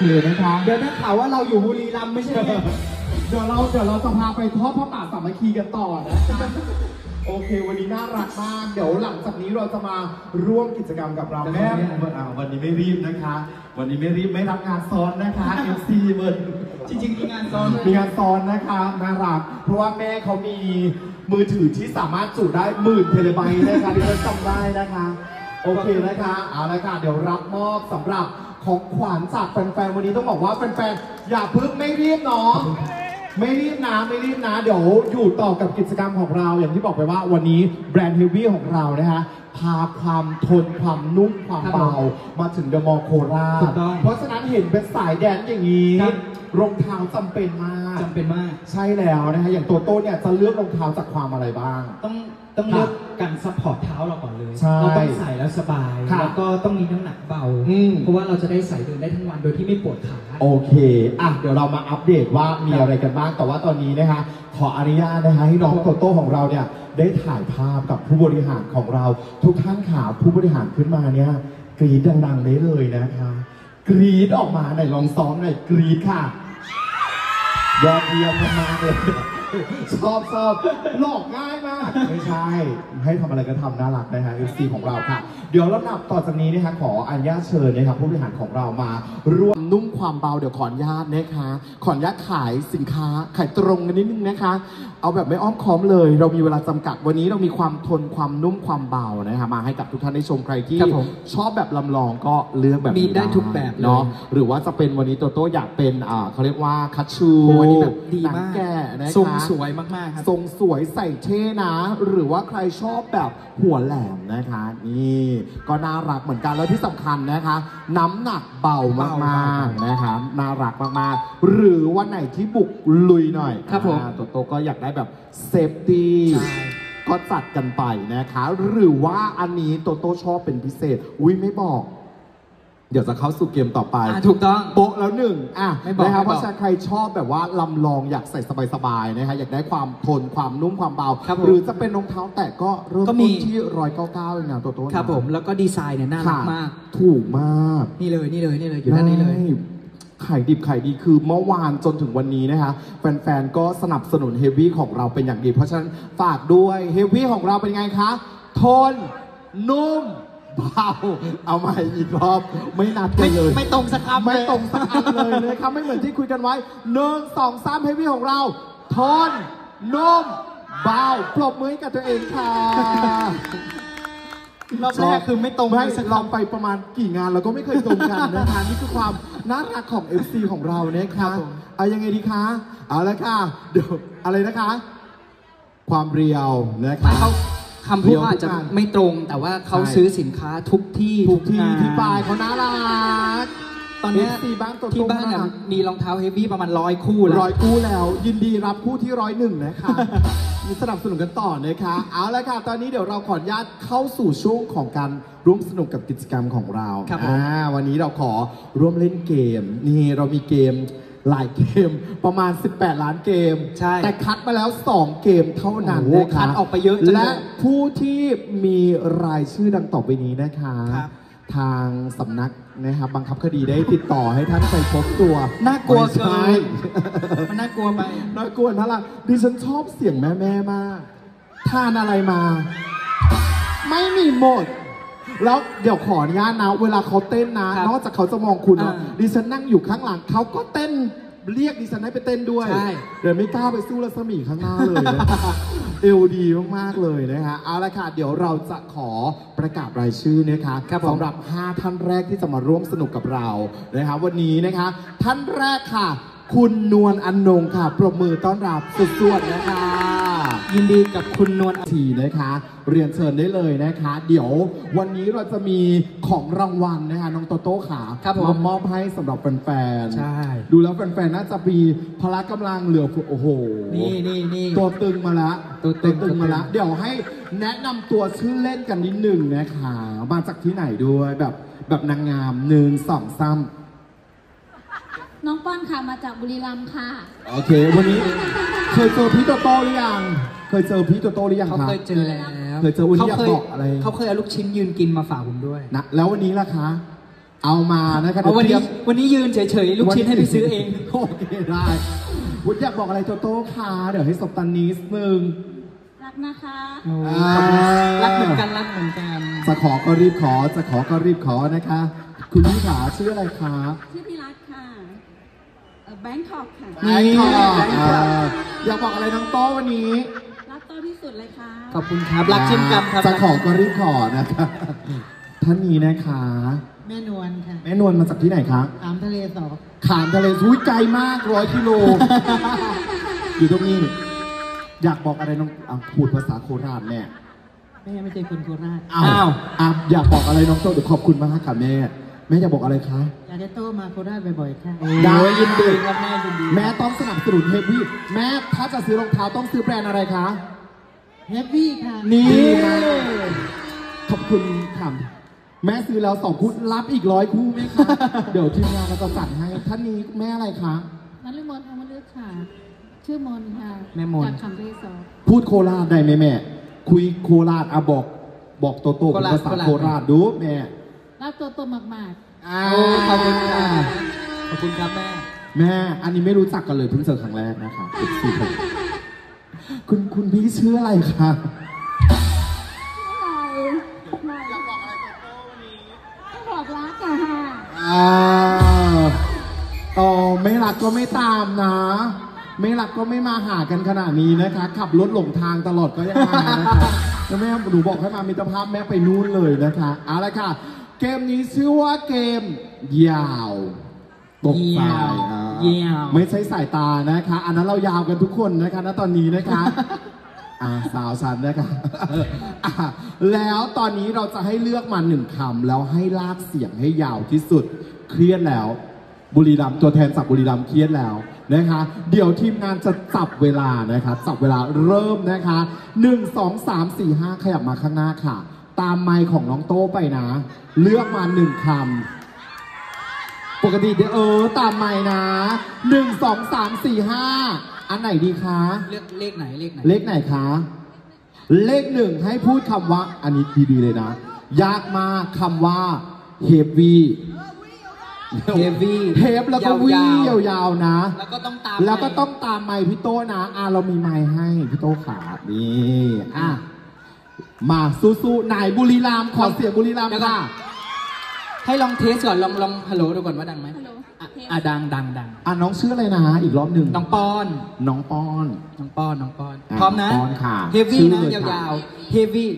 เคนะคะเดี๋ยวได้ข่าวว่าเราอยู่บุรีรัมย์ไม่ใช่ไงเดี๋ยวเราเดี๋ยวเราจะพาไปทอดพระป่าสามัคคีกันต่อนะคะโอเค วันนี้น่ารักมาก เดี๋ยวหลังจากนี้เราจะมาร่วมกิจกรรมกับเราแม่อ่าวันนี้ไม่รีบนะคะ วันนี้ไม่รีบไม่รับงานซ้อนนะคะ FC เบิร์จริงๆมีงานซ้อนมีงานซ้อนนะคะน่ารัก เพราะว่าแม่เขามีมือถือที่สามารถจุได้หมื่นเทเลไบต์นะคะที่ฉันจำได้นะคะ โอเคนะคะเอาละค่ะเดี๋ยวรับมอบสำหรับ ของขวัญจากแฟนๆวันนี้ต้องบอกว่าแฟนๆอย่าเพึ่งไม่รีบเนาะไม่รีบนะไม่รีบนะ เดี๋ยวอยู่ต่อกับกิจกรรมของเรา อย่างที่บอกไปว่าวันนี้แบรนด์เฮฟวี่ของเรานะคะพาความทนความนุ่มความเบา มาถึงเดอะมอลล์โคราชถูกต้องเพราะฉะนั้นเห็นเป็นสายแดนอย่างนี้ค รับรองเท้าจำเป็นมากจำเป็นมาก ใช่แล้วนะฮะอย่างตัวโต้เนี่ยจะเลือกรองเท้าจากความอะไรบ้าง ต้องต้องเลือกการ support เท้าเราก่อนเลย ใช่เราต้องใส่แล้วสบายครับแล้วก็ต้องมีน้ำหนักเบา อืม เพราะว่าเราจะได้ใส่เดินได้ทั้งวันโดยที่ไม่ปวดขา โอเคอะเดี๋ยวเรามาอัปเดตว่ามีอะไรกันบ้าง แต่ว่าตอนนี้นะคะ ขออนุญาตนะคะให้น้องโตโต้ของเราเนี่ยได้ถ่ายภาพกับผู้บริหารของเรา ทุกท่านข่าวผู้บริหารขึ้นมาเนี่ยกรี๊ดดังๆได้เลยนะคะ กรี๊ดออกมาไหนลองซ้อมหน่อยกรี๊ดค่ะ ยอด เยี่ยมมากๆเลยชอบชอบหลอกง่ายมาก ไม่ใช่ ให้ทำอะไรก็ทำน่ารักนะฮะ FC ของเราค่ะ เดี๋ยวลำดับต่อจากนี้นะคะขออนุญาตเชิญนะครับผู้บริหารของเรามาร่วมนุ่มความเบาเดี๋ยวขออนุญาตนะคะ ขออนุญาตขายสินค้าขายตรงกันนิดนึงนะคะ เอาแบบไม่อ้อมค้อมเลย เรามีเวลาจำกัดวันนี้เรามีความทนความนุ่มความเบานะคะมาให้กับทุกท่านได้ชมใครที่ครับผมชอบแบบลำลองก็เลือกแบบนี้มีได้ทุกแบบเลยเนาะหรือว่าจะเป็นวันนี้โตโต้อยากเป็นอ่าเขาเรียกว่าคัตชูโอ้อันนี้แบบดีหนังมาก แก่นะคะ ทรงสวยมากๆครับ ทรงสวยใส่เท่นะ หรือว่าใครชอบแบบหัวแหลมนะคะ นี่ก็น่ารักเหมือนกันแล้วที่สำคัญนะคะ น้ำหนักเบามากๆนะคะน่ารักมากๆ หรือวันไหนที่บุกลุยหน่อยครับผม อ่าโตโต้ก็อยากได้แบบ safety ใช่ ก็จัดกันไปนะคะ หรือว่าอันนี้โตโต้ชอบเป็นพิเศษ อุ้ยไม่บอก เดี๋ยวจะเข้าสู่เกมต่อไป อ่าถูกต้อง โปะแล้วหนึ่งอะไม่บอกนะครับไม่บอกเพราะฉะนั้นใครชอบแบบว่าลำลองอยากใส่สบายๆนะฮะอยากได้ความทนความนุ่มความเบา ครับผมหรือจะเป็นรองเท้าแตะก็เริ่มก็มี ต้นที่ร้อยเก้าเก้าเองนะตัวโต้นะครับผมแล้วก็ดีไซน์เนี่ยน่ารักมาก ถูกมาก นี่เลยนี่เลยนี่เลยอยู่ด้านนี้เลยใช่ขายดิบขายดีคือเมื่อวานจนถึงวันนี้นะคะแฟนๆ ก็สนับสนุนเฮฟวี่ของเราเป็นอย่างดี เพราะฉะนั้นฝากด้วยเฮฟวี่ของเราเป็นไงคะ ทน นุ่ม เบาเอาใหม่อีกรอบไม่นัดกัไม่นเลยไม่ตรงสักคำไม่เลยตรงสักอันเลยนะครับไม่เหมือนที่คุยกันไว้หนึ่งสองสามเฮฟวี่ของเรา ทนนุ่มเบาปรบมือให้กับตัวเองค่ะรอบแรกคือไม่ตรงไม่สักลองคำไปประมาณกี่งานเราก็ไม่เคยตรงกันนะคะนี่คือความน่ารักของ FC ของเรานะครัคะบผมเอายังไงดีคะเอาละค่ะเดี๋ยวอะไรนะคะ ความเรียวนะไม่คะเขา คำพูดเขาอาจจะไม่ตรง แต่ว่าเขาใช่ซื้อสินค้าทุกที่ทุกที่งานที่ปลายเขาน่ารักตอนเนี้ย FC บ้านตัวที่บ้านตรงน่ะมากมีรองเท้าเฮฟวี่ประมาณร้อยคู่แล้วร้อยคู่แล้ว ยินดีรับคู่ที่ร้อยหนึ่งนะคะมีสนับสนุนกันต่อนะคะเอาละค่ะ ตอนนี้เดี๋ยวเราขออนุญาตเข้าสู่ช่วงของการร่วมสนุกกับกิจกรรมของเราครับผมอ่าวันนี้เราขอร่วมเล่นเกม นี่เรามีเกม หลายเกมประมาณ 18 ล้านเกม ใช่แต่คัดมาแล้ว 2 เกมเท่านั้นโอ้โหนะคะคัดออกไปเยอะจังเลยและผู้ที่มีรายชื่อดังต่อไปนี้นะคะ ครับทางสำนักนะครับบังคับคดีได้ติดต่อให้ท่านไปพบตัวน่ากลัวไม่ใช่ เกิน มันน่ากลัวไป น่ากลัวน่ารักดิฉันชอบเสียงแม่แม่ๆมาก ทานอะไรมา ไม่มีหมด แล้วเดี๋ยวขออนุญาตนะเวลาเขาเต้นนะ ครับนอกจากเขาจะมองคุณแล้วอ่าดิฉันนั่งอยู่ข้างหลังเขาก็เต้นเรียกดิฉันให้ไปเต้นด้วย ใช่ เดี๋ยวไม่กล้าไปสู้รัศมีข้างหน้าเลยนะ เอวดีมากๆเลยนะฮะเอาละค่ะเดี๋ยวเราจะขอประกาศรายชื่อนะคะครับผม สำหรับ 5 ท่านแรกที่จะมาร่วมสนุกกับเรานะคะวันนี้นะคะ ท่านแรกค่ะ คุณนวลอนนงค่ะ ปรบมือต้อนรับสุดๆนะคะ ยินดีกับคุณนวลทีนะคะ เรียนเชิญได้เลยนะคะ เดี๋ยววันนี้เราจะมีของรางวัลนะคะน้องโตโต้ขาครับผมมามอบให้สำหรับแฟนๆใช่ ดูแล้วแฟนๆน่าจะมีพละกำลังเหลือเฟือโอ้โหนี่นี่นี่ ตัวตึงมาละตัวตึงตึงมาละเดี๋ยวให้แนะนำตัวชื่อเล่นกันนิดหนึ่งนะคะมาจากที่ไหนด้วยแบบแบบนางงามหนึ่งสองสาม น้องป้อนค่ะมาจากบุรีรัมย์ค่ะ โอเค วันนี้เคยเจอพี่โตโต้หรือยัง เคยเจอพี่โตโต้หรือยังเขาครับ เคยเจอแล้วเคยเจอวันนี้เขาเคอยากบอกอะไร เขาเคยเอาลูกชิ้นยืนกินมาฝากผมด้วยนะแล้ววันนี้ล่ะคะ เอามานะคะเอาวันเดี๋นี้ยววันนี้ยืนเฉยๆ ลูกชิ้นให้ไปซื้อเอง โอเคได้วุฒอยากบอกอะไรโตโต้คะเดี๋ยวให้สบตันนิดนึง รักนะคะอ่ารักเหมือนกันรักเหมือนกัน จะขอก็รีบขอ จะขอก็รีบขอนะคะ คุณพี่ขาชื่ออะไรคะ ชื่อพี่รักค่ะ แบงคอกค่ะ นี่ Bangkok อ่าอยากบอกอะไรน้องโต้วันนี้ รักโตที่สุดเลยค่ะ ขอบคุณครับรักเช่นกันครับจะขอก็รีบขอนะคะท่านนี้นะคะ แม่นวลค่ะ แม่นวลมาจากที่ไหนคะอามทะเลสอขามทะเลอุ้ยไกลมากร้อยกิโล อยู่ตรงนี้ อยากบอกอะไรน้องอะพูดภาษาโคราชแม่แม่ไม่ใช่คนโคราชอ้าวอะอยากบอกอะไรน้องโต้เดี๋ยวขอบคุณมากค่ะแม่ แม่อยากบอกอะไรคะ อยากให้โตมาโคราชบ่อยๆค่ะได้โอ้ยยินดี ครับแม่ยินดีแม่ต้องสนับสนุนเฮฟวี่แม่ถ้าจะซื้อรองเท้าต้องซื้อแบรนด์อะไรคะ แฮปปี้ค่ะนี่ ขอบคุณค่ะแม่ซื้อแล้วสองคู่รับอีกร้อยคู่ไหมคะ เดี๋ยวทีมงานเราจะจัดให้ ท่านนี้แม่อะไรคะ นัลมนอมฤตค่ะ ชื่อมนค่ะแม่มน จากคำเรศอพูดโคราชได้ไหมแม่ คุยโคราชอะบอก บอกโตโต้เป็นภาษาโคราชดูแม่ รักโตโตมากอ่าโอ้ขอบคุณครับขอบคุณครับแม่ แม่ อันนี้ไม่รู้จักกันเลยเพิ่งเจอครั้งแรกนะคะสี่คนคุณคุณพี่ชื่ออะไรคะอยากบอกอะไรโตโต้วันนี้บอกรักอะค่ะอ่าอ๋อไม่รักก็ไม่ตามนะ ไม่รักก็ไม่มาหากันขนาดนี้นะคะ ขับรถหลงทางตลอดก็ยังมานะคะแล้วแม่หนูบอกให้มามิตรภาพแม่ไปนู่นเลยนะคะเอาละค่ะ เกมนี้ชื่อว่าเกม ยาวตกสายอ่ายาว ไม่ใช่สายตานะคะ อันนั้นเรายาวกันทุกคนนะคะณตอนนี้นะคะอ่าสาวฉันนะคะอะแล้วตอนนี้เราจะให้เลือกมาหนึ่งคำแล้วให้ลากเสียงให้ยาวที่สุด เครียดแล้ว บุรีรัมย์ตัวแทนจากบุรีรัมย์เครียดแล้วนะคะ เดี๋ยวทีมงานจะจับเวลานะคะจับเวลาเริ่มนะคะหนึ่งสองสามสี่ห้าขยับมาข้างหน้าค่ะ ตามไมค์ของน้องโต้ไปนะ เลือกมาหนึ่งคำ ปกติเดี๋ยวเออตามใหม่นะหนึ่งสองสามสี่ห้าอันไหนดีคะ เลขเลขไหนเลขไหนเลขไหนคะ เลขหนึ่งให้พูดคำว่า อันนี้ดีๆเลยนะ ยากมากคำว่า heavy เฮฟวี่เทปแล้วก็วี่ยาวๆนะ แล้วก็ต้องตามแล้วก็ต้องตามไมค์พี่โต้นะ อะเรามีไมค์ให้พี่โต้ขานี่อะ มาสู้ๆไหนบุรีรัมย์ขอเสียงบุรีรัมย์ค่ะให้ลองเทสก่อนลองลองฮัลโหลดูก่อนว่าดังไหมฮัลโหลอะเทส อะดังดังดังอะน้องชื่ออะไรนะอีกรอบหนึ่งน้องปอนน้องปอน น้องปอนน้องปอนอะพร้อมนะปอนค่ะเฮฟวี่ชื่อนะเลยค่ะยาวๆเฮฟวี่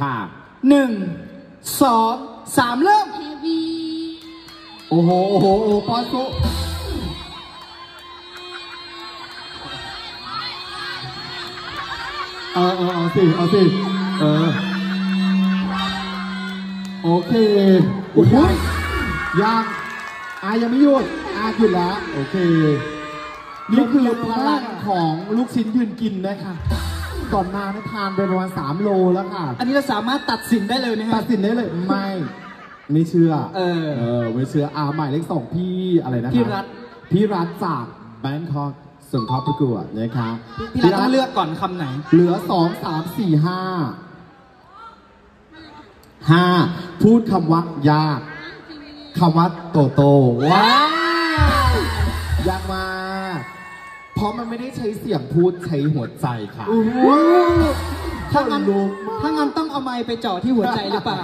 ค่ะ หนึ่งสองสามเริ่ม เฮวีโอ้โหโอ้โหโอ้โหปอนสุเออเออเอาสิเอาสิ เออ โอเคโอ้โหยังอายังไม่หยุดอาหยุดแล้ว โอเค นี่คือพลังของลูกชิ้นยืนกินนะคะก่อนมาเนี่ยทานไปประมาณ3โลแล้วค่ะ อันนี้เราสามารถตัดสินได้เลยไหมฮะตัดสินได้เลย ไม่ ไม่เชื่อ เออ เออไม่เชื่ออาหมายเลขสองพี่อะไรนะคะพี่รัฐพี่รัฐจากแบงคอกส่งเข้าประกวดนะคะพี่รัฐต้องเลือกก่อนคำไหน เหลือสองสามสี่ห้า ห้าพูดคำว่ายากคำว่าโตโตว้าวยากมากเพราะมันไม่ได้ใช้เสียงพูดใช้หัวใจค่ะโอ้โหถ้างั้นคนลุกถ้างั้นต้องเอาไม้ไปเจาะที่หัวใจหรือเปล่า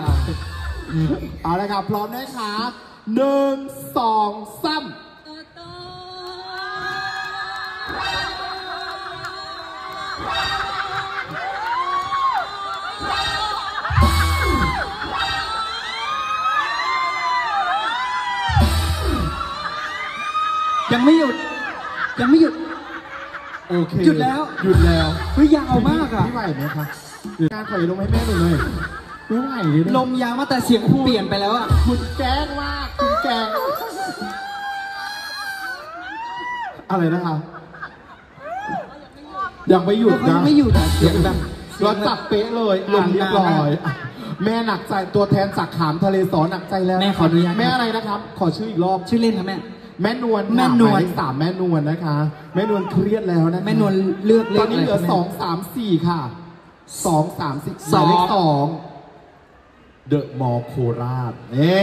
เอาละครับพร้อมนะคะหนึ่งสองสาม ยังไม่หยุด ยังไม่หยุด โอเคหยุดแล้ว หยุดแล้วเฮ้ยยาวมากอะพี่ไหวไหมคะหรือการถอยลงให้แม่หน่อยเลยไม่ไหวเลยนะลมยาวมากแต่เสียงเปลี่ยนไปแล้วอะ คุณแกล้งมากคุณแกล้งอะไรนะคะยังไม่หยุดเขายันะงไม่หยุดอะเสียงแบบเสียเรางแบบจับเป๊ะเลยลอะมเรียบยาวร้มากอยอะแม่หนักใจตัวแทนจากขามทะเลสอหนักใจแล้วแม่ขออนุญาต แม่อะไรนะครับ ขอชื่ออีกรอบ ชื่อเล่นครับแม่ แม่นวลค่ะแม่นวล หายเลขสามแม่นวลนะคะ แม่นวลเครียดแล้วนะคะแม่นวลเลือกเลตขอนนี้เหลือะไรครับแม่สองสามสี่ค่ะสองสามสี่หมายเลขสองสองสองสามสี่ห้าหนึ่งสองสามสี่ห้าหกเจ็ดแปดเก้าสิบสิบเอ็ดสิบสองสิบสามสิบสี่ห้าหกเจ็ดแปดเก้าสิบเดอะมอลล์โคราชเน่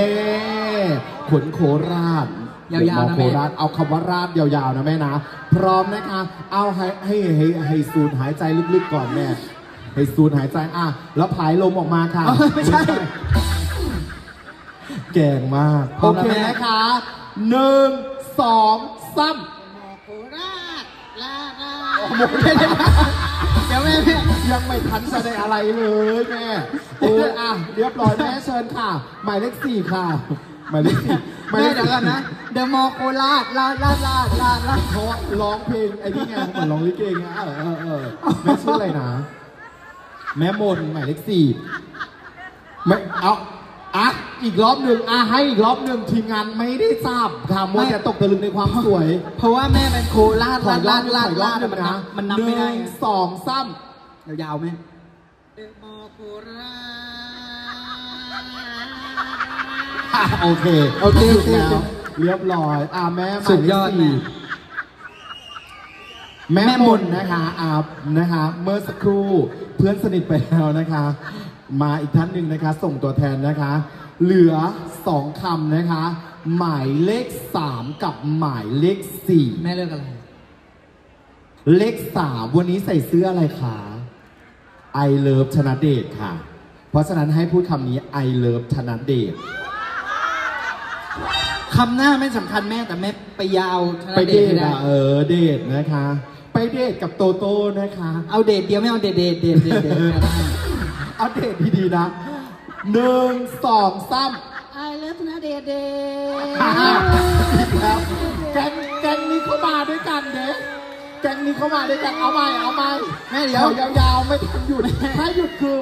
ขนโคราชยาวๆนะเดอะมอลล์โคราชเอาคำว่าราชยาวๆนะแม่นะ พร้อมนะคะ เอาให้ให้ให้ให้สูดหายใจลึกๆก่อนแม่ให้สูดหายใจอะแล้วผายลมออกมาค่ะ อ๋อไม่ใช่ แก่งมากพร้โออมแล้วเคแม่ นะคะ หนึ่งสองสามโคราชลาลาหมดเลยนะเดี๋ยวแม่แม่ยังไม่ทันจะได้อะไรเลยแม่โอ้ยอะเรียบร้อยแม่เชิญค่ะ หมายเลขสี่ค่ะ หมายเลขสี่หมายแม่เลขเดี๋ยวสี่ก่อนนะเดอะมอลล์โคราชลาดลาดลาดลาดลาดเพราะว่าร้องเพลงไอ้นี่ไงเหมือนร้องลิเกไงเออเออเออแม่ชื่ออะไรนะ แม่มนหมายเลขสี่ไม่เอา อะอีกรอบหนึ่งอะให้อีกรอบหนึ่งทีมงานไม่ได้ทราบค่ะมัวแต่ตกตะลึงในความสวยเพราะว่าแม่เป็นโคราชขอลาดอีกรลาอบดหนึ่งลาดขออีกรอบลาหดนึ่งมันนะนับมันนับไม่ได้หนึ่งสองสามยาวๆไหมเดอะมอลล์โคราชอะโอเคโอเคหยุโอดเคแล้วเรียบร้อยอะแม่หมายเลขสุดยอดแม่สี่แม่มนนะคะอาบนะคะ เมื่อสักครู่เพื่อนสนิทไปแล้วนะคะ มาอีกท่านหนึ่งนะคะ ส่งตัวแทนนะคะ เหลือสองคำนะคะ หมายเลขสามกับหมายเลขสี่แม่เลือกอะไร เลขสามวันนี้ใส่เสื้ออะไรคะ I love ธนเดชค่ะ เพราะฉะนั้นให้พูดคำนี้ I love ธนเดชคำหน้าไม่สำคัญแม่แต่แม่ไปยาวไปเดทให้ได้อะเออเดทนะคะ ไปเดทกับโตโต้นะคะ เอาเดทเดียวไม่เอาเดทเดทเดทเดทเดทไม่ได้เอาเดทดีๆนะหนึ่งสองสามไอเลิฟนะเดเดแล้วแก๊งแก๊งนี้เข้ามาด้วยกันเด็กแก๊งนี้เข้ามาด้วยกันเอาใหม่เอาใหม่แม่เดี๋ยวขอยาวๆไม่ทันหยุดถ้าหยุดคือ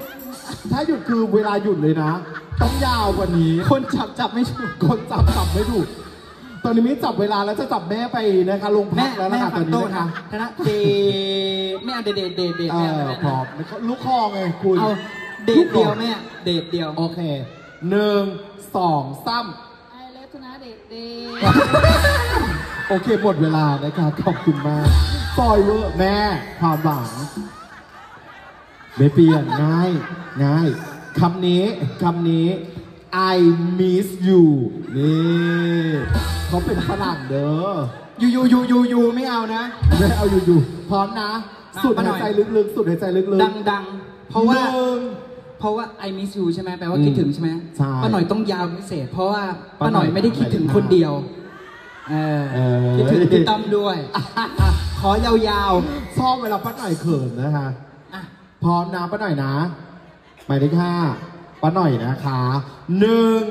ถ้าหยุดคือเวลาหยุดเลยนะ ต้องยาวกว่านี้ คนจับจับไม่ถูกคนจับจับไม่ถูกตอนนี้มิจับเวลาแล้วจะจับแม่ไปนะคะลงพัแม่กแล้วแม่นะคะตฟัองนนี้โต๊ะนะคะนะธนะเดทไม่เอาเดทเดทเดทเดทเอไม่เอาอไม่พร้เอาอมลูกคอไงคุณ เอาเดทเดียวแม่ เดทเดียว โอเคหนึ่งสองสามไอเลิฟนะเดเดโอเค หมดเวลานะครับ ขอบคุณมากซอยเวอร์แม่ความหวังไม่เปลี่ยนง่าย ง่ายคำนี้คำนี้ I miss you นี่เขาเป็นฝรั่งเด้อยูยูยูยูยูไม่เอานะ ไม่เอาอยู่ๆพร้อมนะอะสุดมาหน่หาอยยใจลึกๆ สุดหายใจลึกๆ ดังดังเพราะว่า หนึ่ง เพราะว่า I miss you ใช่ไหมแปลว่าอืมคิดถึงใช่ไหมใช่ป้าหน่อยต้องยาวพิเศษ เพราะว่าป้าป้าหหน่น่ออยยไม่ได้คิดถึงคนเดียวเออเออ คิดถึงพี่ต้อมด้วย ขอยาวชอบเวลาป้าหน่อยเขินนะคะๆอะ พร้อมนะป้าหน่อยนะหมายเลขห้าป้าหน่อยนะคะหนึ่ง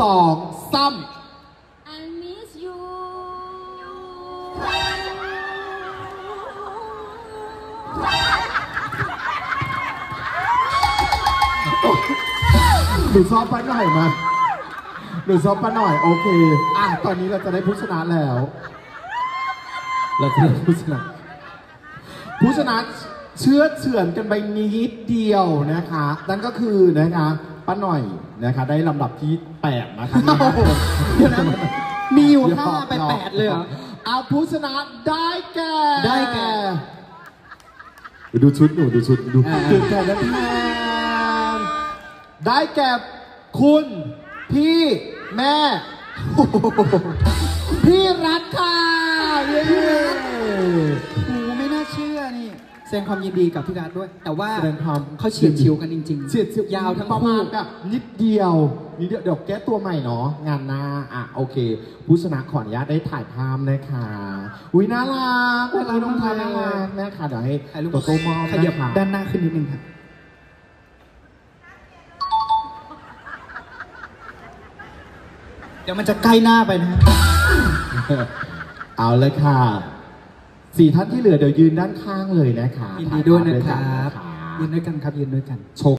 สองสาม หนูชอบป้าหน่อยมาหนูชอบป้าหน่อยโอเค อะตอนนี้เราจะได้ผู้ชนะแล้ว เราจะได้ผู้ชนะ ผู้ชนะเชื่อเฉือนกันไปนิดเดียวนะคะ นั่นก็คือนะคะป้าหน่อยนะคะ ได้ลำดับที่แปดนะคะเดี๋ยวนะมีอยู่ยกห้าไปแปดเลยเหรอเอาผู้ชนะได้แก่ได้แก่ ดูชุดหนูดูชุดดูอ่าตื่นแต่ละแทน ได้แก่คุณ พี่แม่ พี่รัฐค่ะเย้โอ้ไม่น่าเชื่อนี่แสดงความยินดีกับพี่รัฐด้วย แต่ว่าแสดงความเขาเฉียดชิวกันจริงๆเฉียดชิวยาวทั้งประคู่มาณแบบนิดเดียวนิดเดียวเดี๋ยวแก้ตัวใหม่เนาะงานหน้าอะโอเค ผู้ชนะขออนุญาตได้ถ่ายภาพนะคะอุ้ยน่ารักน่ารักน้องทายมาน่ากเลยรักนะคะเดี๋ยวให้ถ่ายรูปโตโต้มอบขยับนะคะ ด้านหน้าขึ้นนิดนึงครับ เดี๋ยวมันจะใกล้หน้าไปนะฮะเอาเลยค่ะ สี่ท่านที่เหลือเดี๋ยวยืนด้านข้างเลยนะคะยินดีด้วยนะคถ่ารัภาพบยืนด้วยกันครับยืนด้วยกัน โชว์